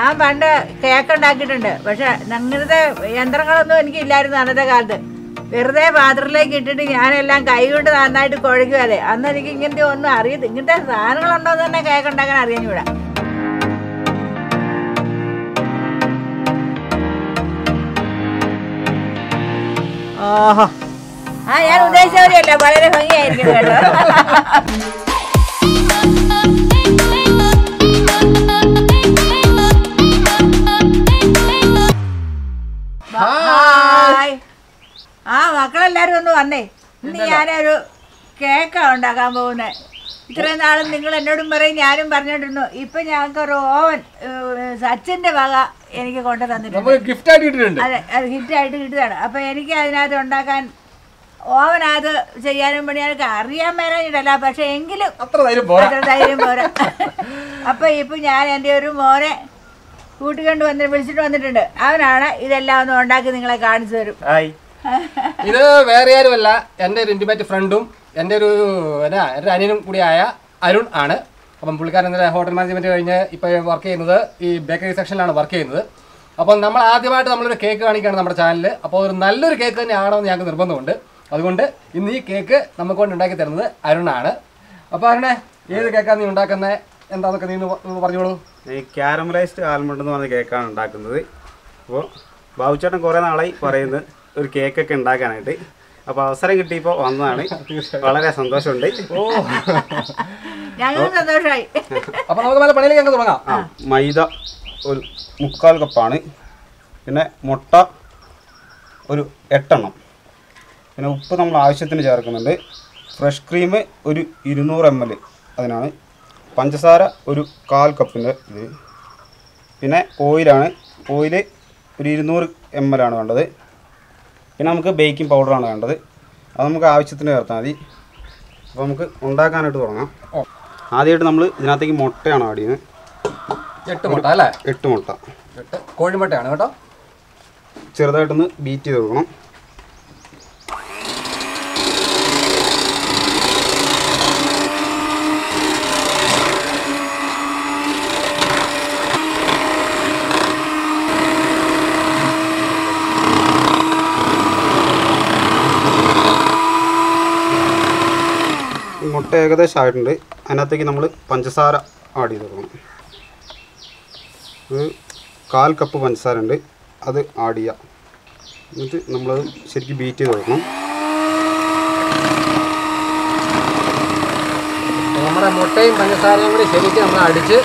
ഞാൻ പണ്ട് കേക്ക് ഉണ്ടാക്കിയിട്ടുണ്ട്. പക്ഷെ അങ്ങനത്തെ യന്ത്രങ്ങളൊന്നും എനിക്കില്ലായിരുന്നു അന്നത്തെ കാലത്ത്. വെറുതെ പാത്രത്തിലേക്ക് ഇട്ടിട്ട് ഞാനെല്ലാം കൈ കൊണ്ട് നന്നായിട്ട് കുഴയ്ക്കും അതെ അന്ന് എനിക്ക് ഇങ്ങനത്തെ ഒന്നും അറിയത് ഇങ്ങനത്തെ സാധനങ്ങളുണ്ടോ എന്ന് തന്നെ കേക്ക് ഉണ്ടാക്കാൻ അറിയാഞ്ഞൂടാ. ഓഹോ ആ ഞാൻ ഉദ്ദേശിച്ചവരെയല്ല. വളരെ ഭംഗിയായിരിക്കും കേട്ടോ. ഹായ് ആ മക്കളെല്ലാരും ഒന്ന് വന്നേ. ഇന്ന് ഞാനൊരു കേക്കാ ഉണ്ടാക്കാൻ പോകുന്നത് ഇത്രയും നാളും നിങ്ങൾ എന്നോടും പറയും ഞാനും പറഞ്ഞിട്ടുണ്ടു ഇപ്പൊ ഞങ്ങൾക്ക് ഒരു ഓവൻ സച്ചിന്റെ വക എനിക്ക് കൊണ്ടു തന്നിട്ടുണ്ട്. ഗിഫ്റ്റ് ആയിട്ട് അതെ അത് ഹിറ്റായിട്ട് കിട്ടുകയാണ് അപ്പൊ എനിക്ക് അതിനകത്ത് ഉണ്ടാക്കാൻ ഓവനകത്ത് ചെയ്യാനും പണിയാനൊക്കെ അറിയാൻ മേലാഞ്ഞിട്ടല്ല പക്ഷെ എങ്കിലും അത്ര ധൈര്യം പോരാ. അത്ര ധൈര്യം പോരാ. അപ്പൊ ഇപ്പൊ ഞാൻ എന്റെ ഒരു മോനെ കൂട്ടിക്കൊണ്ട് വന്ന് വിളിച്ചിട്ട് വന്നിട്ടുണ്ട്. അവനാണ് ഇതെല്ലാം ഒന്ന് ഉണ്ടാക്കി നിങ്ങളെ കാണിച്ചു തരും. ഹായ്. ഇത് വേറെ ആരുമല്ല. എന്റെ ഒരു ഇന്റിമേറ്റ് ഫ്രണ്ടും എന്റെ ഒരു എന്നാ എന്റെ അനിയനും കൂടിയായ അരുൺ ആണ്. അപ്പം പുള്ളിക്കാരൻ ഇന്നലെ ഹോട്ടൽ മാനേജ്മെന്റ് കഴിഞ്ഞ് ഇപ്പോൾ വർക്ക് ചെയ്യുന്നത് ഈ ബേക്കറി സെക്ഷനിലാണ് വർക്ക് ചെയ്യുന്നത്. അപ്പം നമ്മൾ ആദ്യമായിട്ട് നമ്മളൊരു കേക്ക് കാണിക്കുകയാണ് നമ്മുടെ ചാനലിൽ അപ്പോൾ ഒരു നല്ലൊരു കേക്ക് തന്നെ ആണെന്ന് ഞങ്ങൾക്ക് നിർബന്ധമുണ്ട്. അതുകൊണ്ട് ഇന്ന് ഈ കേക്ക് നമുക്ക് കൊണ്ട് ഉണ്ടാക്കി തരുന്നത് അരുണാണ് അപ്പോൾ അരുണേ ഏത് കേക്കാണ് നീ ഉണ്ടാക്കുന്നത് എന്താണെന്നൊക്കെ നീ പറഞ്ഞോളൂ. ഈ ക്യാരമലൈസ്ഡ് ആൽമണ്ട് എന്ന് പറഞ്ഞ കേക്കാണ് ഉണ്ടാക്കുന്നത്. അപ്പോൾ ബാബുച്ചേട്ടൻ കുറേ നാളായി പറയുന്നത് ഒരു കേക്കൊക്കെ ഉണ്ടാക്കാനായിട്ട്. അപ്പോൾ അവസരം കിട്ടിയപ്പോൾ വന്നതാണ്. വളരെ സന്തോഷമുണ്ട്. ഓ. ഞങ്ങൾക്ക് സന്തോഷമായി അപ്പോൾ നമുക്ക് നല്ല പണിയിലേക്ക് അങ്ങ് തുടങ്ങാം. ആ മൈദ ഒരു മുക്കാൽ കപ്പാണ്. പിന്നെ മുട്ട ഒരു എട്ടെണ്ണം. പിന്നെ ഉപ്പ് നമ്മൾ ആവശ്യത്തിന് ചേർക്കുന്നുണ്ട്. ഫ്രഷ് ക്രീം ഒരു ഇരുന്നൂറ് എം എൽ അതിനാണ് പഞ്ചസാര ഒരു കാൽ കപ്പിന്റെ ഇത്. പിന്നെ ഓയിലാണ്. ഓയിൽ ഒരു ഇരുന്നൂറ് എം എൽ ആണ് വേണ്ടത്. പിന്നെ നമുക്ക് ബേക്കിംഗ് പൗഡറാണ് വേണ്ടത്. അത് നമുക്ക് ആവശ്യത്തിന് ചേർത്താൽ മതി. അപ്പോൾ നമുക്ക് ഉണ്ടാക്കാനായിട്ട് തുടങ്ങാം. ഓ. ആദ്യമായിട്ട് നമ്മൾ ഇതിനകത്തേക്ക് മുട്ടയാണ് ആഡ് ചെയ്യുന്നത്. എട്ട് മുട്ട അല്ലേ? എട്ട് മുട്ട. എട്ട്. കോഴിമുട്ടയാണ് കേട്ടോ. ചെറുതായിട്ടൊന്ന് ബീറ്റ് ചെയ്ത് കൊടുക്കണം. മുട്ട ഏകദേശം ആയിട്ടുണ്ട്. അതിനകത്തേക്ക് നമ്മൾ പഞ്ചസാര ആഡ് ചെയ്ത് കൊടുക്കണം. ഒരു കാൽ കപ്പ് പഞ്ചസാര ഉണ്ട്. അത് ആഡ് ചെയ്യുക എന്നിട്ട് നമ്മളത് ശരിക്കും ബീറ്റ് ചെയ്ത് കൊടുക്കണം. നമ്മുടെ മുട്ടയും പഞ്ചസാരയും കൂടി ശരിക്കും നമ്മൾ അടിച്ച്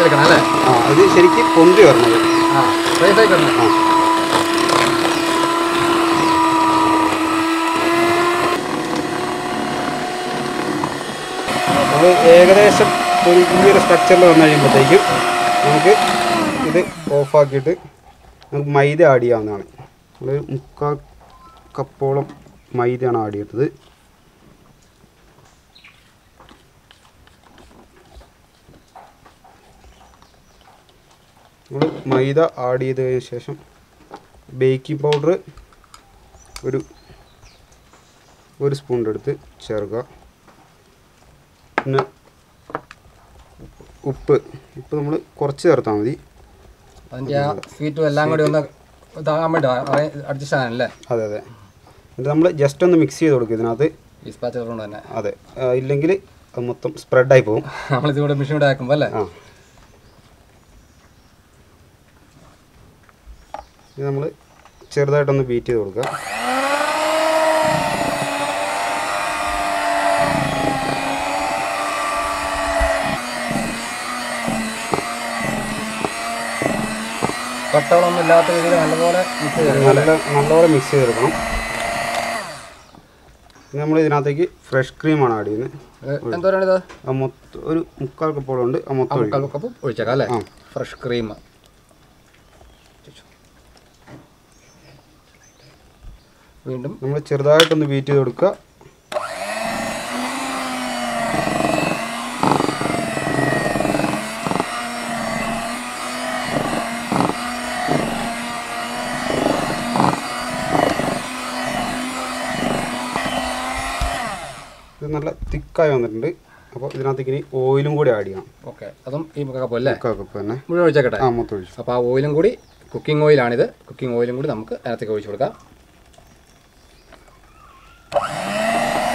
എടുക്കണം അല്ലേ? ആ അത് ശരിക്കും പൊന്തി വരണത് ആ ഫ്രൈ ഫ്രൈ കിടണം ആ. അത് ഏകദേശം ഒരു ഈ ഒരു സ്ട്രക്ചറിൽ വന്നു കഴിയുമ്പോഴത്തേക്കും നമുക്ക് ഇത് ഓഫാക്കിയിട്ട് നമുക്ക് മൈദ ആഡ് ചെയ്യാവുന്നതാണ്. ഒരു മുക്കാൽ കപ്പോളം മൈദയാണ് ആഡ് ചെയ്തത് നമ്മൾ മൈദ ആഡ് ചെയ്തതിന് ശേഷം ബേക്കിംഗ് പൗഡർ ഒരു ഒരു സ്പൂണിന്റെ അടുത്ത് ചേർക്കുക. പിന്നെ ഉപ്പ്. ഉപ്പ് നമ്മൾ കുറച്ച് ചേർത്താൽ മതി. അതിന്റെ ആ സ്വീറ്റും എല്ലാം കൂടി ഒന്ന് ഇതാകാൻ വേണ്ടി അഡ്ജസ്റ്റ് ആണല്ലേ അതെ അതെ. എന്നിട്ട് നമ്മൾ ജസ്റ്റ് ഒന്ന് മിക്സ് ചെയ്ത് കൊടുക്കും ഇതിനകത്ത്. ഈ സ്പാച്ചർ കൊണ്ട് തന്നെ. അതെ. ഇല്ലെങ്കിൽ അത് മൊത്തം സ്പ്രെഡായി പോകും. നമ്മളിത് കൂടെ മെഷീൻ കൂടെ ആക്കുമ്പോൾ അല്ലേ? ആ. ഇത് നമ്മൾ ചെറുതായിട്ടൊന്ന് ബീറ്റ് ചെയ്ത് കൊടുക്കുക കട്ടകളൊന്നും ഇല്ലാത്ത രീതിയിൽ നല്ലപോലെ മിക്സ് ചെയ്ത് നല്ല നല്ലപോലെ മിക്സ് ചെയ്തെടുക്കണം ഇനി നമ്മൾ ഇതിനകത്തേക്ക് ഫ്രഷ് ക്രീമാണ് ആഡ് ചെയ്യുന്നത്. എന്തോരാണ് ഇത്? ആ മൊത്തം ഒരു മുക്കാൽ കപ്പോളം ഉണ്ട്. മൊത്തം മുക്കാൽ കപ്പ് ഒഴിച്ചേക്കാം അല്ലേ? ഫ്രഷ് ക്രീം വീണ്ടും നമ്മൾ ചെറുതായിട്ടൊന്ന് ബീറ്റ് ചെയ്ത് കൊടുക്കുക. ഇത് നല്ല തിക്കായി വന്നിട്ടുണ്ട്. അപ്പോൾ ഇതിനകത്തേക്ക് ഇനി ഓയിലും കൂടി ആഡ് ചെയ്യണം. ഓക്കെ. അതും ഈ കപ്പ് അല്ലേ? മുക്കാൽ കപ്പ് തന്നെ. മുഴുവൻ ഒഴിച്ചേക്കട്ടെ? ആ മൊത്തം ഒഴിച്ചു. അപ്പോൾ ആ ഓയിലും കൂടി കുക്കിംഗ് ഓയിലാണിത് കുക്കിംഗ് ഓയിലും കൂടി നമുക്ക് അതിനകത്തേക്ക് ഒഴിച്ചു കൊടുക്കാം.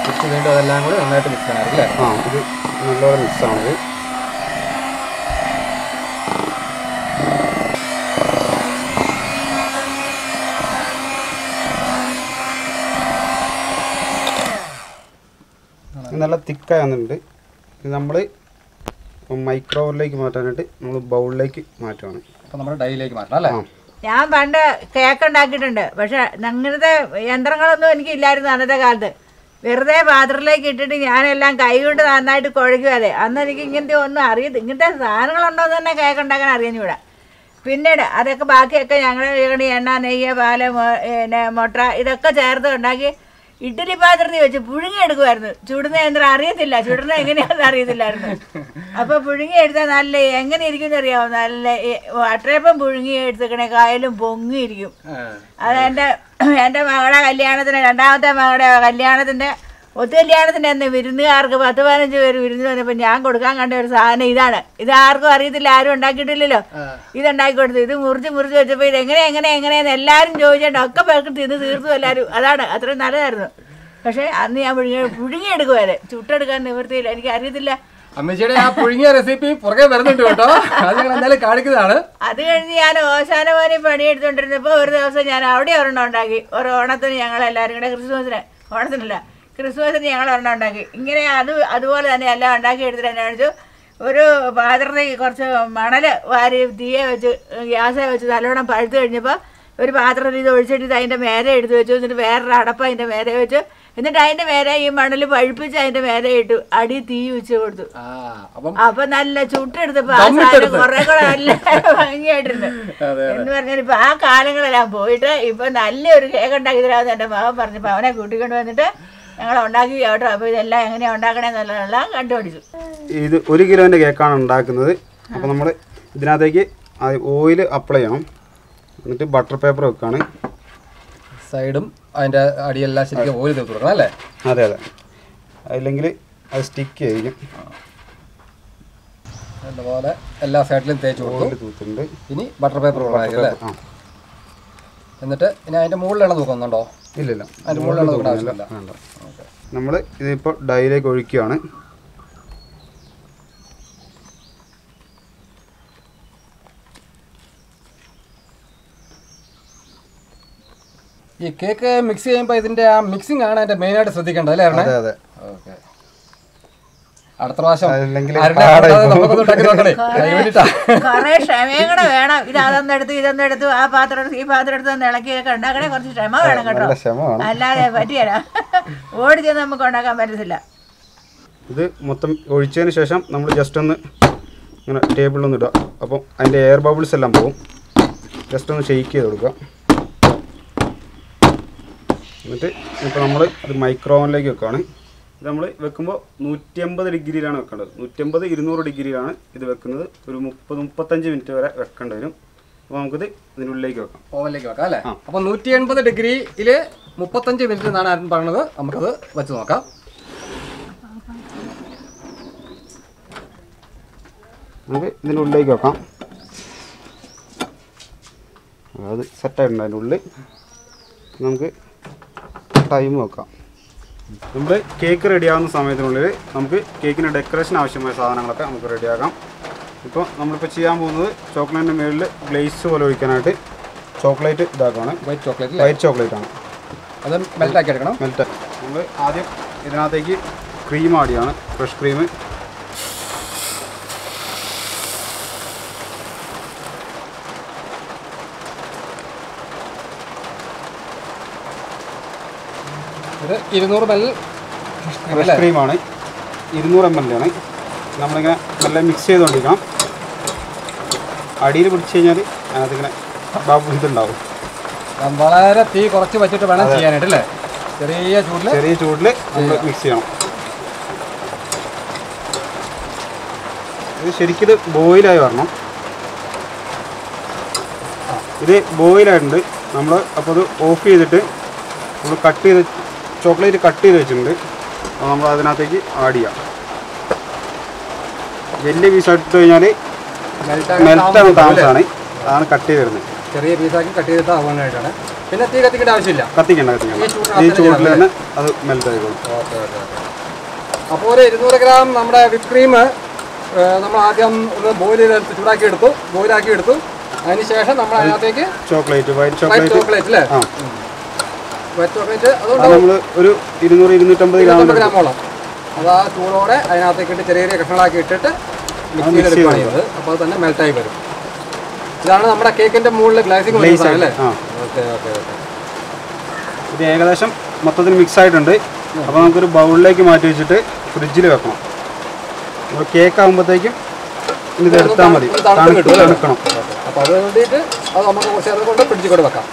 കുറച്ച് വീണ്ടും അതെല്ലാം കൂടി നന്നായിട്ട് മിക്സ് ചെയ്യണമായിരിക്കും അല്ലേ? ആ ഇത് നല്ലോണം മിക്സ് ആണത് നല്ല തിക്കാകുന്നുണ്ട് ഇത് നമ്മൾ മൈക്രോവേവിലേക്ക് മാറ്റാനായിട്ട് നമ്മൾ ബൗളിലേക്ക് മാറ്റുകയാണ് അപ്പോൾ നമ്മൾ ഡൈയിലേക്ക് മാറ്റണം അല്ലേ? ഞാൻ പണ്ട് കേക്ക് ഉണ്ടാക്കിയിട്ടുണ്ട്. പക്ഷെ അങ്ങനത്തെ യന്ത്രങ്ങളൊന്നും എനിക്കില്ലായിരുന്നു അന്നത്തെ കാലത്ത്. വെറുതെ പാത്രത്തിലേക്ക് ഇട്ടിട്ട് ഞാനെല്ലാം കൈ കൊണ്ട് നന്നായിട്ട് കുഴയ്ക്കുമല്ലേ അന്ന് എനിക്ക് ഇങ്ങനത്തെ ഒന്നും അറിയത് ഇങ്ങനത്തെ സാധനങ്ങളുണ്ടോ എന്ന് തന്നെ കേക്ക് ഉണ്ടാക്കാൻ അറിയാഞ്ഞൂടാ പിന്നീട് അതൊക്കെ ബാക്കിയൊക്കെ ഞങ്ങൾ എണ്ണ നെയ്യ് പാൽ പിന്നെ മുട്ട ഇതൊക്കെ ചേർത്ത് ഉണ്ടാക്കി ഇഡ്ഡലി പാത്രത്തിൽ വെച്ച് പുഴുങ്ങി എടുക്കുമായിരുന്നു ചുടുന്ന യന്ത്രം അറിയത്തില്ല. ചുടുന്ന എങ്ങനെയാണെന്ന് അറിയത്തില്ലായിരുന്നു. അപ്പൊ പുഴുങ്ങി എടുത്താൽ നല്ല എങ്ങനെ ഇരിക്കും അറിയാമോ? നല്ല അട്ടയപ്പം പുഴുങ്ങി എടുത്തേക്കണേക്കായാലും പൊങ്ങിയിരിക്കും. അത് എന്റെ എന്റെ മകളുടെ കല്യാണത്തിന് രണ്ടാമത്തെ മകളുടെ കല്യാണത്തിന്റെ ഒത്തു കല്യാണത്തിന് അന്ന് വിരുന്നുകാർക്ക് പത്ത് പതിനഞ്ച് പേര് വിരുന്ന് വന്നപ്പോൾ ഞാൻ കൊടുക്കാൻ കണ്ട ഒരു സാധനം ഇതാണ്. ഇത് ആർക്കും അറിയത്തില്ല ആരും ഉണ്ടാക്കിയിട്ടില്ലല്ലോ. ഇതുണ്ടാക്കി കൊടുത്തു. ഇത് മുറിച്ച് മുറിച്ച് വെച്ചപ്പോൾ ഇത് എങ്ങനെ എങ്ങനെ എങ്ങനെയെന്ന് എല്ലാവരും ചോദിച്ചോണ്ട് ഒക്കെ പേർക്ക് തിന്ന് തീർത്തു എല്ലാവരും അതാണ് അത്രയും നല്ലതായിരുന്നു. പക്ഷേ അന്ന് ഞാൻ പുഴുങ്ങി പുഴുങ്ങിയെടുക്കുമായിരുന്നു ചുട്ടെടുക്കാൻ നിവൃത്തിയില്ല. എനിക്ക് അറിയത്തില്ല. അമ്മച്ചിയുടെ ആ പുഴുങ്ങിയ റെസിപ്പി പുറകെ വരുന്നുണ്ട് കേട്ടോ. അത് എന്തായാലും കാണിക്കുന്നതാണ്. അത് കഴിഞ്ഞ് ഞാൻ ഓശാനമാരി പണിയെടുത്തോണ്ടിരുന്നപ്പോൾ ഒരു ദിവസം ഞാൻ അവിടെ ഒരെണ്ണം ഉണ്ടാക്കി. ഒരു ഓണത്തിന് ഞങ്ങൾ എല്ലാവരും കൂടെ ക്രിസ്മസിന്. ഓണത്തിനല്ല ക്രിസ്മസിന് ഞങ്ങൾ ഒരെണ്ണം ഉണ്ടാക്കി. ഇങ്ങനെ അത് അതുപോലെ തന്നെ എല്ലാം ഉണ്ടാക്കി എടുത്തിട്ട് എന്നെ അടിച്ചു ഒരു പാത്രത്തിൽ കുറച്ച് മണൽ വാരി തീയെ വെച്ച് ഗ്യാസെ വെച്ച് നല്ലോണം പഴുത്ത് കഴിഞ്ഞപ്പോൾ ഒരു പാത്രത്തിൽ ഇത് ഒഴിച്ചിട്ട് അതിന്റെ മേലെ എടുത്ത് വെച്ചു. എന്നിട്ട് വേറൊരു അടപ്പ് അതിന്റെ മേലെ വെച്ചു. എന്നിട്ട് അതിന്റെ മേലെ ഈ മണൽ പഴുപ്പിച്ച് അതിന്റെ മേലെ ഇട്ടു. അടി തീ വെച്ച് കൊടുത്തു. അപ്പം നല്ല ചുട്ടെടുത്തപ്പോ ആ സാധനം ദമ്മിട്ടെടുത്ത്. കുറെ കൂടെ നല്ല ഭംഗിയായിട്ടുണ്ട്. എന്ന് പറഞ്ഞാൽ ഇപ്പൊ ആ കാലങ്ങളെല്ലാം പോയിട്ട് ഇപ്പൊ നല്ലൊരു കേക്ക് ഉണ്ടാക്കി തരാമെന്ന് എന്റെ മകൻ പറഞ്ഞപ്പോ അവനെ കൂട്ടിക്കൊണ്ട് വന്നിട്ട് ഞങ്ങൾ ഉണ്ടാക്കി കേട്ടോ അപ്പൊ ഇതെല്ലാം എങ്ങനെയാ ഉണ്ടാക്കണേന്നുള്ളതെല്ലാം കണ്ടുപിടിച്ചു. ഇത് ഒരു കിലോന്റെ കേക്കാണ് ഉണ്ടാക്കുന്നത്. അപ്പോൾ നമ്മൾ ഇതിനകത്തേക്ക് ഓയിൽ അപ്ലൈ ചെയ്യണം. എന്നിട്ട് ബട്ടർ പേപ്പർ വെക്കുകയാണ് സൈഡും അതിന്റെ അടിയെല്ലാം ശരിക്കും ഓയിൽ തീർത്ത് കൊടുക്കണം അല്ലേ? അതെ അതെ. അല്ലെങ്കിൽ അത് സ്റ്റിക്ക് ചെയ്യും. അതുപോലെ എല്ലാ സൈഡിലും തേച്ച് കൊടുത്തു. ഇനി ബട്ടർ പേപ്പർ കൊടുക്കണം അല്ലേ എന്നിട്ട് ഇനി അതിന്റെ മുകളിലാണ് തൂക്കുന്നുണ്ടോ? ഇല്ലല്ലോ. അതിന്റെ മുകളിലാണ് തൂക്കേണ്ട ആവശ്യമില്ല. വേണ്ട. നമ്മൾ ഇതിപ്പോൾ ഡൈയിലേക്ക് ഒഴിക്കുകയാണ്. ഈ കേക്ക് മിക്സ് ചെയ്യുമ്പോൾ ഇതിന്റെ ആ മിക്സിംഗ് ആണ് അതിന്റെ മെയിനായിട്ട് ശ്രദ്ധിക്കേണ്ടത് അല്ലേ അതെ അതെ ഓക്കെ അടുത്ത പ്രാവശ്യം അല്ലെങ്കിൽ ആരുടെ പാടായി കൂട്ടാതെ നമുക്കൊന്ന് ഉണ്ടാക്കി നോക്കണേ കൈ പ്രാവശ്യം കൊറേ ക്ഷമയും കൂടെ വേണം. ഇത് അതൊന്നെടുത്ത് ഇതൊന്നെടുത്ത് ആ പാത്രം ഈ പാത്രം എടുത്ത് ഒന്ന് ഇളക്കിയൊക്കെ ഉണ്ടാക്കണേ കുറച്ച് ക്ഷമ വേണം കേട്ടോ. അല്ലാതെ പറ്റിയല്ല. ഓടി ചെന്ന് നമുക്ക് ഉണ്ടാക്കാൻ പറ്റത്തില്ല. ഇത് മൊത്തം ഒഴിച്ചതിന് ശേഷം നമ്മൾ ജസ്റ്റ് ഒന്ന് ഇങ്ങനെ ടേബിളിൽ ടേബിളിലൊന്ന് ഇടുക. അപ്പം അതിന്റെ എയർ ബബിൾസ് എല്ലാം പോകും ജസ്റ്റ് ഒന്ന് ഷെയ്ക്ക് ചെയ്ത് കൊടുക്കുക. എന്നിട്ട് ഇപ്പോൾ നമ്മൾ ഇത് മൈക്രോവനിലേക്ക് വെക്കുകയാണ്. ഇത് നമ്മൾ വെക്കുമ്പോൾ നൂറ്റി അമ്പത് ഡിഗ്രിയിലാണ് വെക്കേണ്ടത്. നൂറ്റമ്പത് ഇരുന്നൂറ് ഡിഗ്രിയിലാണ് ഇത് വെക്കുന്നത്. ഒരു മുപ്പത് മുപ്പത്തഞ്ച് മിനിറ്റ് വരെ വെക്കേണ്ടി വരും. അപ്പോൾ നമുക്കിത് ഇതിനുള്ളിലേക്ക് വെക്കാം. ഓവനിലേക്ക് വെക്കാം അല്ലേ? അപ്പോൾ നൂറ്റി എൺപത് ഡിഗ്രിയിൽ മുപ്പത്തഞ്ച് മിനിറ്റ് എന്നാണ് ആരും പറയുന്നത്. നമുക്കത് വെച്ച് നോക്കാം. നമുക്ക് ഇതിന്റെ ഉള്ളിലേക്ക് വെക്കാം. അത് സെറ്റായിട്ടുണ്ട് അതിന്റെ ഉള്ളിൽ. നമുക്ക് ടൈം വെക്കാം. നമ്മൾ കേക്ക് റെഡിയാകുന്ന സമയത്തിനുള്ളിൽ നമുക്ക് കേക്കിന് ഡെക്കറേഷൻ ആവശ്യമായ സാധനങ്ങളൊക്കെ നമുക്ക് റെഡിയാക്കാം ഇപ്പോൾ നമ്മളിപ്പോൾ ചെയ്യാൻ പോകുന്നത് ചോക്ലേറ്റിന്റെ മുകളിൽ ഗ്ലേസ് പോലെ ഒഴിക്കാനായിട്ട് ചോക്ലേറ്റ് ഇതാക്കുകയാണ് വൈറ്റ് ചോക്ലേറ്റ് വൈറ്റ് ചോക്ലേറ്റ് ആണ്. അത് മെൽറ്റാക്കി എടുക്കണം. മെൽറ്റ് നമ്മൾ ആദ്യം ഇതിനകത്തേക്ക് ക്രീം ആടിയാണ് ഫ്രഷ് ക്രീം ഇത് ഇരുന്നൂറ് മെൽ ഫ്രഷ് ക്രീമാണ് ഇരുന്നൂറ് എം എൽ ആണ്. നമ്മളിങ്ങനെ നല്ല മിക്സ് ചെയ്തുകൊണ്ടിരിക്കണം അടിയിൽ പിടിച്ചു കഴിഞ്ഞാൽ അതിങ്ങനെ ഇതുണ്ടാവും. വളരെ തീ കുറച്ച് വെച്ചിട്ട് വേണം ചെയ്യാനായിട്ട് അല്ലേ? ചെറിയ ചൂടിൽ ചെറിയ ചൂടിൽ നമ്മൾ മിക്സ് ചെയ്യണം. ഇത് ശരിക്കും ഇത് ബോയിലായി വരണം. ഇത് ബോയിലായിട്ടുണ്ട് നമ്മൾ അപ്പോൾ അത് ഓഫ് ചെയ്തിട്ട് നമ്മൾ കട്ട് ചെയ്ത് ചോക്ലേറ്റ് കട്ട് ചെയ്ത് വെച്ചിട്ടുണ്ട്. അപ്പോൾ നമ്മൾ അതിനകത്തേക്ക് ആഡ് ചെയ്യാം. വലിയ പീസ് എടുത്തു കഴിഞ്ഞാൽ മെൽറ്റാണ് താമസമാണ് അതാണ് കട്ട് ചെയ്ത് വരുന്നത്. ചെറിയ പീസാക്കി കട്ട് ചെയ്തിട്ട് ആവാനായിട്ടാണ് പിന്നെ തീ കത്തിക്കേണ്ട ആവശ്യമില്ല. കത്തിക്കണ്ട കത്തിക്കണ്ട ഈ ചൂടിൽ തന്നെ അത് മെൽറ്റ് ആയിക്കോളും അപ്പോൾ ഒരു ഇരുന്നൂറ് ഗ്രാം നമ്മുടെ വിപ്പ് ക്രീം നമ്മൾ ആദ്യം ഒന്ന് ബോയിൽ ചെയ്തെടുത്ത് ചൂടാക്കി എടുത്തു. ബോയിലാക്കി എടുത്തു. അതിനുശേഷം നമ്മൾ അതിനകത്തേക്ക് chocolate white white chocolate chocolate അല്ലേ ആ വൈറ്റ് ചോക്ലേറ്റ് അത് അതുകൊണ്ട് നമ്മൾ ഒരു ഇരുന്നൂറ് ഇരുന്നൂറ്റമ്പത് ഗ്രാം ഗ്രാമോളം. അത് ആ ചൂടോടെ അതിനകത്തേക്ക് ഇട്ട് ചെറിയ ചെറിയ കഷ്ണങ്ങളാക്കി ഇട്ടിട്ട് മിക്സ് mix അപ്പോൾ തന്നെ മെൽറ്റായി വരും. ഇതാണ് നമ്മുടെ കേക്കിന്റെ മുകളിൽ ഗ്ലാസിംഗ് അല്ലേ? Okay okay okay. ഇത് ഏകദേശം മൊത്തത്തിൽ മിക്സ് ആയിട്ടുണ്ട്. അപ്പോൾ നമുക്കൊരു ബൗളിലേക്ക് മാറ്റി വെച്ചിട്ട് ഫ്രിഡ്ജിൽ വെക്കണം. നമ്മൾ കേക്ക് ആകുമ്പോഴത്തേക്കും ഇത് എടുത്താൽ മതി? തണുക്കണം. അപ്പോൾ അത് അത് നമുക്ക് കുറച്ച് കൊണ്ട് ഫ്രിഡ്ജിൽ കൊണ്ട് വെക്കാം.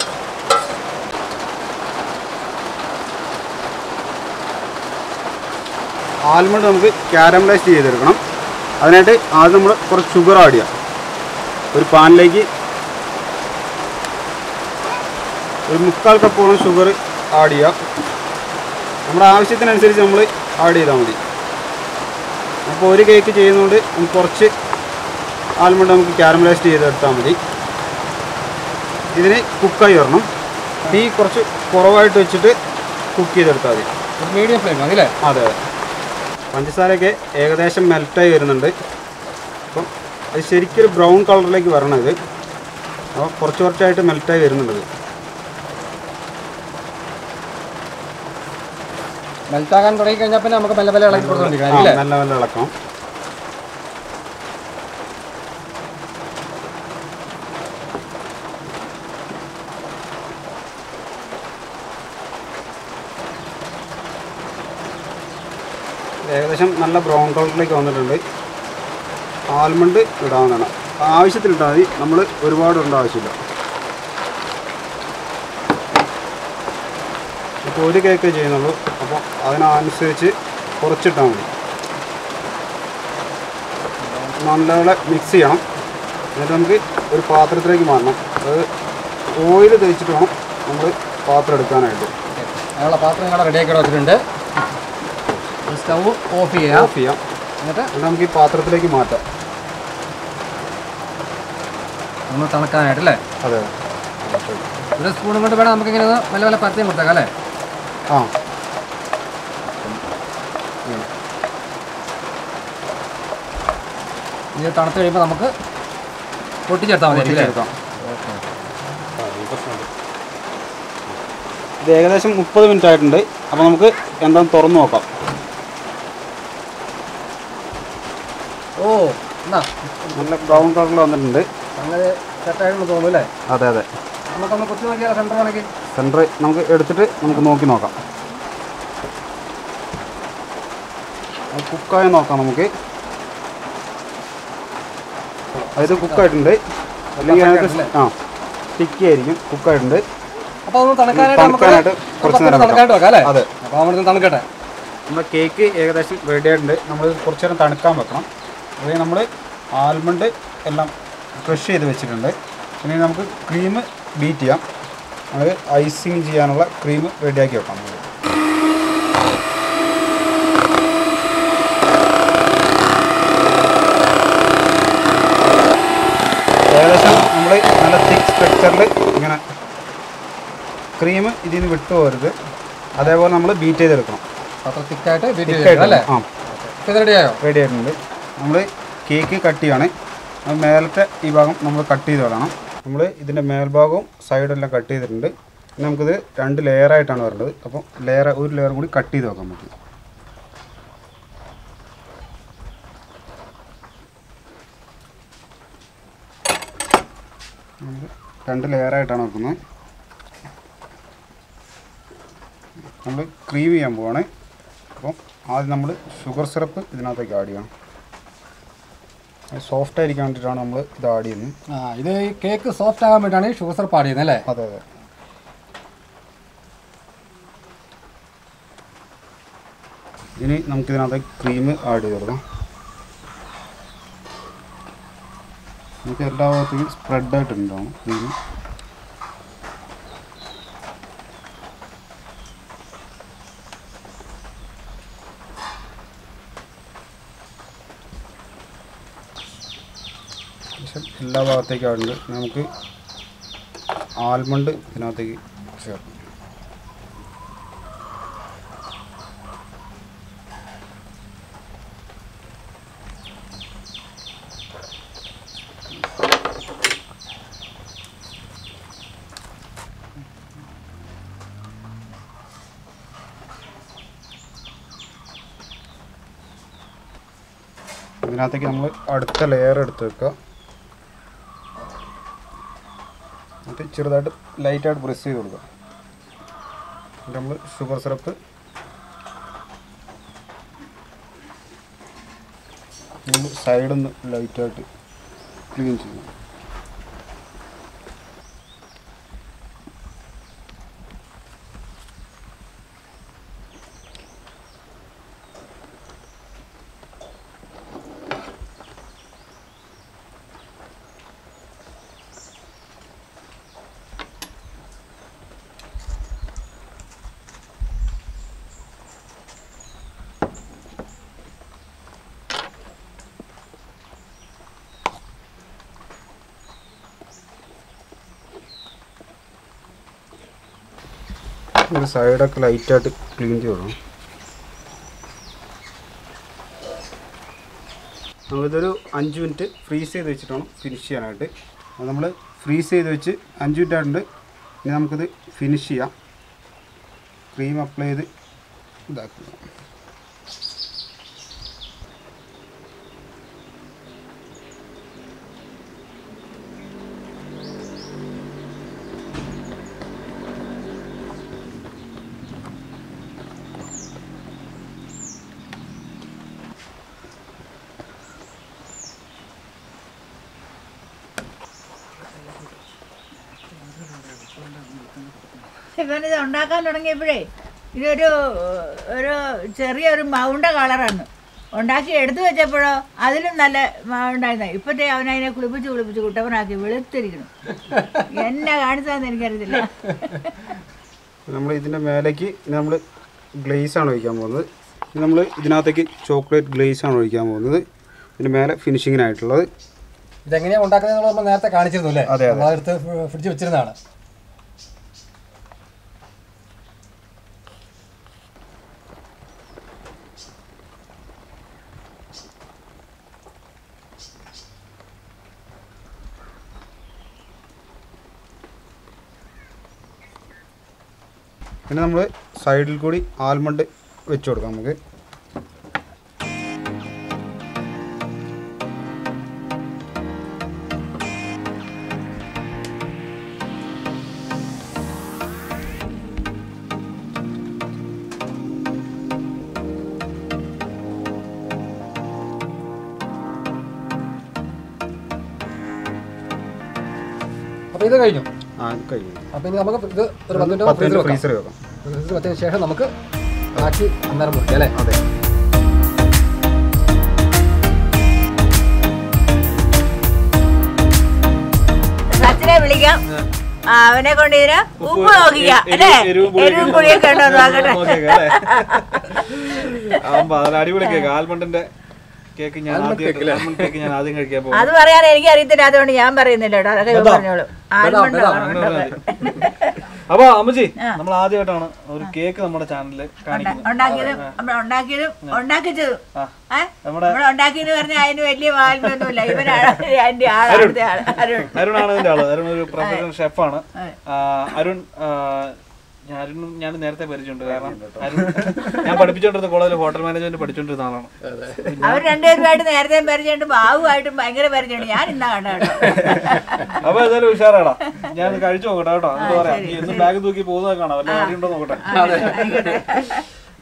ആൽമണ്ട് നമുക്ക് ക്യാരമലൈസ് ചെയ്തെടുക്കണം. അതിനായിട്ട് ആദ്യം നമ്മൾ കുറച്ച് ഷുഗർ ആഡ് ചെയ്യാം. ഒരു പാനിലേക്ക് ഒരു മുക്കാൽ കപ്പോളം ഷുഗർ ആഡ് ചെയ്യാം. നമ്മുടെ ആവശ്യത്തിനനുസരിച്ച് നമ്മൾ ആഡ് ചെയ്താൽ മതി. അപ്പോൾ ഒരു കേക്ക് ചെയ്യുന്നതുകൊണ്ട് നമുക്ക് കുറച്ച് ആൽമണ്ട് നമുക്ക് ക്യാരമലൈസ് ചെയ്തെടുത്താൽ മതി. ഇതിന് കുക്കായി വരണം. തീ കുറച്ച് കുറവായിട്ട് വെച്ചിട്ട് കുക്ക് ചെയ്തെടുത്താൽ മതി. മീഡിയം ഫ്ലെയിം മതി അല്ലേ അതെ അതെ. പഞ്ചസാരയൊക്കെ ഏകദേശം മെൽറ്റായി വരുന്നുണ്ട്. അപ്പം അത് ശരിക്കൊരു ബ്രൗൺ കളറിലേക്ക് വരണം ഇത്. അപ്പോൾ കുറച്ച് കുറച്ചായിട്ട് മെൽറ്റായി വരുന്നുണ്ട് മെൽറ്റാകാൻ തുടങ്ങി കഴിഞ്ഞാൽ പിന്നെ നമുക്ക് മെല്ലെ മെല്ലെ ഇളക്കി മെല്ലെ മെല്ലെ ഇളക്കണം. ഏകദേശം നല്ല ബ്രൗൺ കളറിലേക്ക് വന്നിട്ടുണ്ട്. ആൽമണ്ട് ഇടാവുന്നതാണ്. ആവശ്യത്തിന് ഇട്ടാൽ മതി. നമ്മൾ ഒരുപാട് ഇടേണ്ട ആവശ്യമില്ല. ഇപ്പോൾ ഒരു കേക്ക് ചെയ്യുന്നുള്ളൂ. അപ്പോൾ അതിനനുസരിച്ച് കുറച്ചിട്ടാൽ മതി. നല്ലപോലെ മിക്സ് ചെയ്യണം. എന്നിട്ട് നമുക്ക് ഒരു പാത്രത്തിലേക്ക് മാറണം. അത് ഓയിൽ തേച്ചിട്ട് വേണം നമ്മൾ പാത്രം എടുക്കാനായിട്ട്. അതിനുള്ള പാത്രം ഞങ്ങളുടെ റെഡിയാക്കി വെച്ചിട്ടുണ്ട്. സ്റ്റൗ ഓഫ് ചെയ്യാം. ഓഫ് ചെയ്യാം. എന്നിട്ട് നമുക്ക് ഈ പാത്രത്തിലേക്ക് മാറ്റാം. ഒന്ന് തിളക്കാനായിട്ട് അല്ലേ അതെ. ഒരു സ്പൂണും കൊണ്ട് വേണം നമുക്ക് ഇങ്ങനെ നല്ല നല്ല പരത്തി പരത്തിയും കൊടുത്തേക്കാം അല്ലേ? ആ. ഇത് തണുത്ത് കഴിയുമ്പോൾ നമുക്ക് പൊട്ടിച്ചെടുത്താൽ മതി ഇത് ഏകദേശം മുപ്പത് മിനിറ്റ് ആയിട്ടുണ്ട് അപ്പോൾ നമുക്ക് എന്താണെന്ന് തുറന്നു നോക്കാം ഓ എന്നാ നല്ല ബ്രൗൺ കളറിൽ വന്നിട്ടുണ്ട്. അങ്ങനെ സെറ്റായിട്ട് തോന്നുന്നു അതെ അതെ. നമുക്കൊന്ന് കുത്തി നോക്കിയാൽ സെന്റർ ആണെങ്കിൽ? സെന്റർ നമുക്ക് എടുത്തിട്ട് നമുക്ക് നോക്കി നോക്കാം. കുക്കായി നോക്കാം നമുക്ക്. അതായത് കുക്കായിട്ടുണ്ട് അല്ലെങ്കിൽ അതിനകത്ത് ആ സ്റ്റിക്കി ആയിരിക്കും. കുക്കായിട്ടുണ്ട് അപ്പോൾ അതൊന്ന് തണുക്കാനായിട്ട് കുറച്ച് നേരം തണുക്കാനായിട്ട് വെക്കാം. അല്ലേ? അതെ. അപ്പോൾ നമ്മൾ തണുക്കട്ടെ. നമ്മുടെ കേക്ക് ഏകദേശം റെഡി ആയിട്ടുണ്ട്. നമ്മൾ കുറച്ച് നേരം തണുക്കാൻ വെക്കണം. അതായത് നമ്മൾ ആൽമണ്ട് എല്ലാം ക്രഷ് ചെയ്ത് വെച്ചിട്ടുണ്ട്. പിന്നെ നമുക്ക് ക്രീം ബീറ്റ് ചെയ്യാം. നമ്മൾ ഐസിങ് ചെയ്യാനുള്ള ക്രീം റെഡിയാക്കി വെക്കാം. നമുക്ക് ഏകദേശം നമ്മൾ നല്ല തിക്ക് സ്ട്രക്ചറിൽ ഇങ്ങനെ ക്രീം ഇതിൽ നിന്ന് വിട്ടു പോരുത് അതേപോലെ നമ്മൾ ബീറ്റ് ചെയ്തെടുക്കണം. അത്ര തിക്കായിട്ട് ബീറ്റ് ചെയ്തിട്ടുണ്ട് ചെയ്തെടുക്കാം അല്ലേ? ആ. റെഡിയായോ റെഡി ആയിട്ടുണ്ട്. നമ്മൾ കേക്ക് കട്ട് ചെയ്യാണ് മേലത്തെ ഈ ഭാഗം നമ്മൾ കട്ട് ചെയ്ത് കളയണം. നമ്മൾ ഇതിന്റെ മേൽഭാഗവും സൈഡെല്ലാം കട്ട് ചെയ്തിട്ടുണ്ട്. നമുക്കിത് രണ്ട് ലെയറായിട്ടാണ് വരേണ്ടത്. അപ്പോൾ ലെയർ ഒരു ലെയർ കൂടി കട്ട് ചെയ്ത് നോക്കാം നമുക്ക്. രണ്ട് ലെയറായിട്ടാണ് വെക്കുന്നത്. നമ്മൾ ക്രീം ചെയ്യാൻ പോവാണ്. അപ്പം ആദ്യം നമ്മൾ ഷുഗർ സിറപ്പ് ഇതിനകത്തേക്ക് ആഡ് ചെയ്യണം. സോഫ്റ്റ് ആയിരിക്കാൻ വേണ്ടിയിട്ടാണ് നമ്മൾ ഇത് ആഡ് ചെയ്യുന്നത്. ആ ഇത് ഈ കേക്ക് സോഫ്റ്റ് ആകാൻ വേണ്ടിയിട്ടാണ് ഈ ഷുഗർ സിറപ്പ് ആഡ് ചെയ്യുന്നത് അല്ലേ? അതെ അതെ. ഇനി നമുക്ക് ഇതിനകത്തേക്ക് ക്രീം ആഡ് ചെയ്ത് കൊടുക്കാം. നമുക്ക് എല്ലാ ഭാഗത്തേക്കും സ്പ്രെഡ് ആയിട്ടുണ്ടാവും ക്രീം ഏകദേശം എല്ലാ ഭാഗത്തേക്കും ആയിട്ടുണ്ട്. നമുക്ക് ആൽമണ്ട് ഇതിനകത്തേക്ക് ചേർക്കാം. ഇതിനകത്തേക്ക് നമ്മൾ അടുത്ത ലെയർ എടുത്ത് വെക്കുക. എന്നിട്ട് ചെറുതായിട്ട് ലൈറ്റായിട്ട് പ്രസ് ചെയ്ത് കൊടുക്കുക. എന്നിട്ട് നമ്മൾ ഷുഗർ സിറപ്പ് നമ്മൾ നിന്ന് ലൈറ്റായിട്ട് ക്ലീൻ ചെയ്യണം. ഒരു സൈഡൊക്കെ ലൈറ്റായിട്ട് ക്ലീൻ ചെയ്യണം. നമ്മളിതൊരു അഞ്ച് മിനിറ്റ് ഫ്രീസ് ചെയ്ത് വെച്ചിട്ട് വേണം ഫിനിഷ് ചെയ്യാനായിട്ട്. അത് നമ്മൾ ഫ്രീസ് ചെയ്ത് വെച്ച് അഞ്ച് മിനിറ്റ് ആയിട്ടുണ്ട്. ഇനി നമുക്കിത് ഫിനിഷ് ചെയ്യാം. ക്രീം അപ്ലൈ ചെയ്ത് ഇതാക്കുക ഇവനിത് ഉണ്ടാക്കാൻ തുടങ്ങിയപ്പോഴേ ഇതൊരു ഒരു ചെറിയൊരു മൗണ്ട കളറാണ് ഉണ്ടാക്കി എടുത്തു വെച്ചപ്പോഴോ അതിലും നല്ല മൗണ്ടായിരുന്നു. ഇപ്പത്തെ അവനതിനെ കുളിപ്പിച്ച് കുളിപ്പിച്ച് കുട്ടവനാക്കി വെളുത്തിരിക്കണം എന്നെ കാണിച്ചതെന്ന് എനിക്കറിയത്തില്ല. നമ്മൾ ഇതിന്റെ മേലേക്ക് നമ്മൾ ഗ്ലേസ് ആണ് ഒഴിക്കാൻ പോകുന്നത്. നമ്മൾ ഇതിനകത്തേക്ക് ചോക്ലേറ്റ് ഗ്ലേസ് ആണ് ഒഴിക്കാൻ പോകുന്നത്. ഇതിന്റെ മേലെ ഫിനിഷിങ്ങിനായിട്ടുള്ളത് ഇതെങ്ങനെയാണ് ഉണ്ടാക്കുന്നത് നമ്മൾ നേരത്തെ കാണിച്ചിരുന്നു അല്ലേ. നമ്മളെടുത്ത് ഫ്രിഡ്ജ് വെച്ചിരുന്നതാണ്. പിന്നെ നമ്മൾ സൈഡിൽ കൂടി ആൽമണ്ട് വെച്ച് കൊടുക്കാം നമുക്ക്. അപ്പോൾ ഇനി നമുക്ക് ഇത് ഒരു പത്ത് മിനിറ്റ് പത്ത് ഫ്രീസർ വെക്കാം. ഫ്രീസർ വെച്ചതിന് ശേഷം നമുക്ക് ബാക്കി അന്നേരം മുറിക്കാം അല്ലേ? അതെ. സച്ചിനെ വിളിക്കാം. അവനെ കൊണ്ട് ഇതിന് ഉപ്പ് നോക്കിക്കാം അല്ലേ? എരിവും പുളിയൊക്കെ ഉണ്ടോ എന്ന് നോക്കട്ടെ. ആവുമ്പോ അതിന് കേക്ക്. ഞാൻ ആദ്യം കേക്ക് ഞാൻ ആദ്യം കഴിക്കാൻ പോകും അത് പറയാൻ എനിക്ക് അറിയത്തില്ല അതുകൊണ്ട് ഞാൻ പറയുന്നില്ല കേട്ടോ. അതൊക്കെ പറഞ്ഞോളൂ. അപ്പൊ അമ്മച്ചി നമ്മൾ ആദ്യമായിട്ടാണ് ഒരു കേക്ക് നമ്മുടെ ചാനലിൽ അരുണാണ് ഇതിന്റെ ആൾ. അരുൺ ഒരു പ്രൊഫഷണൽ ഷെഫാണ്. അരുൺ ആ, ഞാൻ നേരത്തെ പരിചയമുണ്ട്. കാരണം ഞാൻ പഠിപ്പിച്ചോണ്ടിരുന്ന കോളേജിൽ ഹോട്ടൽ മാനേജ്മെന്റ് പഠിച്ചോണ്ടിരുന്ന ആളാണ്. അവർ രണ്ടുപേരുമായിട്ട് നേരത്തെ പരിചയമുണ്ട്. ബാബുമായിട്ടും ഭയങ്കര പരിചയമുണ്ട്. ഞാൻ ഇന്നാ കണ്ട അപ്പൊ ഏതായാലും ഉഷാറാടാ. ഞാൻ കഴിച്ചു നോക്കട്ടെ കേട്ടോ. എന്താ പറയാ? നീ എന്നും ബാഗ് തൂക്കി പോകുന്നത് കാണാം. വല്ല കാര്യം ഉണ്ടോ നോക്കട്ടെ.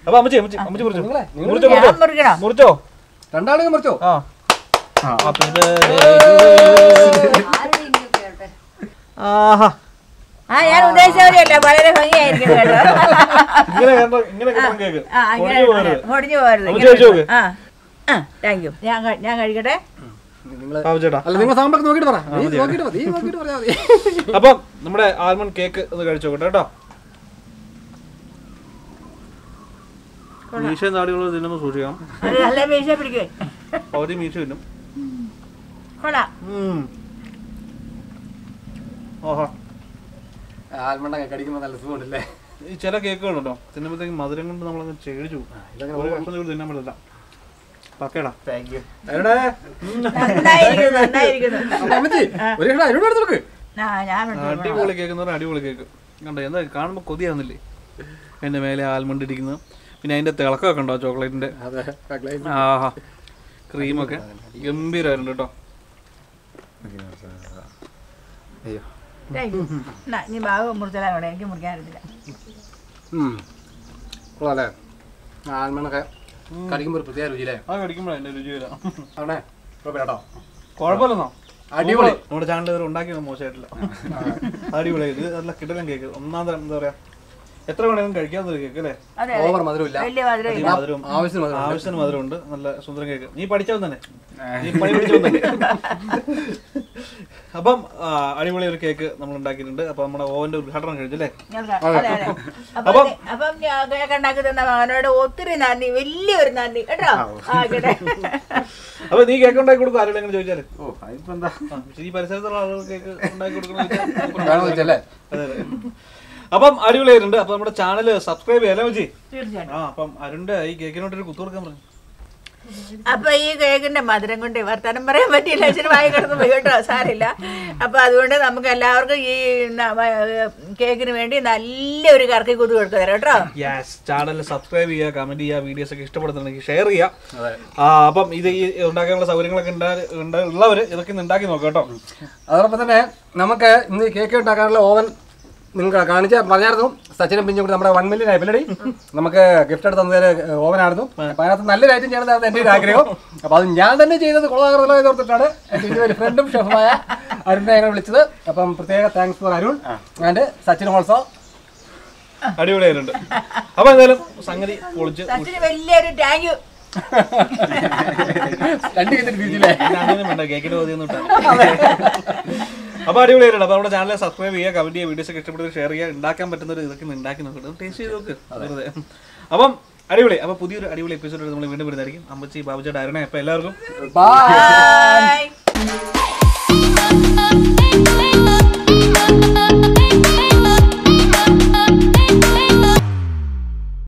അപ്പൊ അമ്മച്ചി അമ്മച്ചി അമ്മച്ചി മുറിച്ചോ? മുറിച്ചോ മുറിച്ചോ? മുറിച്ചോ? രണ്ടാളും മുറിച്ചോ? ആ. ആഹാ. ആ ഞാൻ ഉദ്ദേശിച്ചവരെയല്ല. വളരെ ഭംഗിയായിരിക്കും പോകരുത്. താങ്ക് യു ഞാൻ ഞാൻ കഴിക്കട്ടെ? നിങ്ങൾ അല്ല നിങ്ങൾ സാമ്പാർ നോക്കിയിട്ട് പറ. നോക്കിയിട്ട് മതി. നീ നോക്കിയിട്ട് പറഞ്ഞാൽ മതി. അപ്പം നമ്മുടെ ആൽമണ്ട് കേക്ക് ഒന്ന് കഴിച്ചു കേട്ടോ. മീശ നാടികൾ ഇതിനൊന്ന് സൂക്ഷിക്കണം. അവർ മീശ പിടിക്കുവേ. പകുതി മീശ തിന്നും. ഓഹോ. ആൽമണ്ണ കടിക്കുമ്പോൾ നല്ല സുഖമുണ്ടല്ലേ? ഈ ചില കേക്കുകളുണ്ടോ? തിന്നുമ്പോഴത്തേക്ക് മധുരം കൊണ്ട് നമ്മളങ്ങ് ചേടിച്ചു ഒരു കഷ്ണം ചോറ് തിന്നാൻ പറ്റില്ല. പക്കേടാ താങ്ക് യു അടിപൊളി കേക്ക് എന്ന് പറഞ്ഞാൽ അടിപൊളി കേക്ക്. കണ്ടോ എന്താ കാണുമ്പോൾ കൊതിയാവുന്നില്ലേ? എന്റെ മേലെ ആൽമണ്ട് ഇരിക്കുന്നത് പിന്നെ അതിന്റെ തിളക്കമൊക്കെ ഉണ്ടോ ചോക്ലേറ്റിന്റെ ആഹാ. ക്രീമൊക്കെ. ഗംഭീരമായിട്ടുണ്ട് കേട്ടോ. അയ്യോ. എന്നാ, ഇനി മുറിച്ചാലും എനിക്ക് മുറിക്കാനില്ല കൊള്ളാല്ലേ ആൽമണ്ണൊക്കെ കടിക്കുമ്പോൾ ഒരു പ്രത്യേക രുചിയില്ലേ? ആ കടിക്കുമ്പോഴാണ് എന്റെ രുചി വരാം. അവിടെ കുഴപ്പമില്ല കുഴപ്പമില്ലെന്നോ? അടിപൊളി. നമ്മുടെ ചാനൽ ഇതുവരെ ഉണ്ടാക്കിയത് മോശമായിട്ടില്ല. അടിപൊളി. ഇത് നല്ല കിടലം കേക്ക് ഒന്നാം തരം എന്താ പറയാ? എത്ര വേണമെങ്കിലും കഴിക്കാൻ കേക്ക് അല്ലേ? ഓവർ മധുരമില്ല. വലിയ മധുരം ആവശ്യത്തിന് മധുരം ആവശ്യത്തിന് മധുരമുണ്ട്. നല്ല സുന്ദരം കേക്ക്. നീ പഠിച്ചവൻ തന്നെ. നീ പണി പഠിച്ചവൻ തന്നെ. അപ്പം അടിപൊളി ഒരു കേക്ക് നമ്മൾ ഉണ്ടാക്കിയിട്ടുണ്ട്. അപ്പൊ നമ്മുടെ ഓവന്റെ ഉദ്ഘാടനം കഴിഞ്ഞല്ലേ. അപ്പം അപ്പം കേക്ക് ഉണ്ടാക്കി തന്ന മകനോട് ഒത്തിരി നന്ദി. വലിയൊരു നന്ദി. കേട്ടോ? അപ്പൊ നീ കേക്ക് ഉണ്ടാക്കി കൊടുക്കും ആരോടെ എങ്ങനെ ചോദിച്ചാൽ? ഓ അതിപ്പോ എന്താ? ഈ പരിസരത്തുള്ള ആളുകൾ കേക്ക് ഉണ്ടാക്കി കൊടുക്കണം അതെ അതെ. അപ്പം അടിപൊളിയായിട്ടുണ്ട്. അപ്പൊ നമ്മുടെ ചാനൽ സബ്സ്ക്രൈബ് ചെയ്യാലോ ജി തീർച്ചയായിട്ടും. ആ അപ്പം അരുണിന്റെ ഈ കേക്കിനോട്ടൊരു കുത്തു കൊടുക്കാൻ പറഞ്ഞു. അപ്പൊ ഈ കേക്കിന്റെ മധുരം കൊണ്ട് വർത്തമാനം പറയാൻ പറ്റിയില്ല. അച്ഛന് വായി കിടന്നു പോയി കേട്ടോ സാരില്ല അപ്പൊ അതുകൊണ്ട് നമുക്ക് എല്ലാവർക്കും ഈ കേക്കിന് വേണ്ടി നല്ലൊരു കറക്കി കുത്തു കൊടുത്തു തരാം കേട്ടോ. യെസ് ചാനൽ സബ്സ്ക്രൈബ് ചെയ്യുക കമന്റ് ചെയ്യുക വീഡിയോസ് ഒക്കെ ഇഷ്ടപ്പെടുന്നുണ്ടെങ്കിൽ ഷെയർ ചെയ്യുക. അതെ. അപ്പം ഇത് ഈ ഉണ്ടാക്കാനുള്ള സൗകര്യങ്ങളൊക്കെ ഉള്ളവര് ഇതൊക്കെ ഉണ്ടാക്കി നോക്കാം കേട്ടോ. അതോടൊപ്പം തന്നെ നമുക്ക് ഇന്ന് കേക്ക് ഉണ്ടാക്കാനുള്ള ഓവൻ നിങ്ങൾക്ക് കാണിച്ച പറഞ്ഞായിരുന്നു. സച്ചിനും പിഞ്ചും കൂടി നമ്മുടെ വൺ മില്യൺ ആയിപ്പല്ലടി നമുക്ക് ഗിഫ്റ്റ് എടുത്ത് തന്നതിന് ഓവനായിരുന്നു. അപ്പൊ അതിനകത്ത് നല്ലൊരു ഐറ്റം ചെയ്യണമെന്നായിരുന്നു എന്റെ ഒരു ആഗ്രഹം. അപ്പൊ അത് ഞാൻ തന്നെ ചെയ്തത് കുളമാകൃതല്ലോ എന്ന് ഓർത്തിട്ടാണ് എന്റെ ഒരു ഫ്രണ്ടും ഷെഫുമായ അരുണിനെ ഞങ്ങൾ വിളിച്ചത്. അപ്പം പ്രത്യേക thanks for Arun and Sachin also അടിപൊളിയായിട്ടുണ്ട് അപ്പൊ എന്തായാലും സംഗതി പൊളിച്ച് സച്ചിന് വലിയൊരു താങ്ക് യു രണ്ട് കേട്ടിട്ട് കേക്കിന്റെ അപ്പൊ അടിപൊളിയായിട്ടുണ്ട്. അപ്പൊ നമ്മുടെ ചാനൽ സബ്സ്ക്രൈബ് ചെയ്യുക കമന്റ് ചെയ്യുക വീഡിയോസ് ഒക്കെ ഇഷ്ടപ്പെട്ടത് ഷെയർ ചെയ്യുക ഉണ്ടാക്കാൻ പറ്റുന്ന ഒരു ഇതൊക്കെ ഉണ്ടാക്കി നോക്കട്ടെ ടേസ്റ്റ് ചെയ്ത് നോക്ക് വെറുതെ. അപ്പം അടിപൊളി. അപ്പൊ പുതിയൊരു അടിപൊളി എപ്പിസോഡ് നമ്മൾ വീണ്ടും വരുന്നതായിരിക്കും. അമ്മച്ചി ബാബുച്ചേട്ടാ ഡയറിനെ അപ്പൊ എല്ലാവർക്കും ബൈ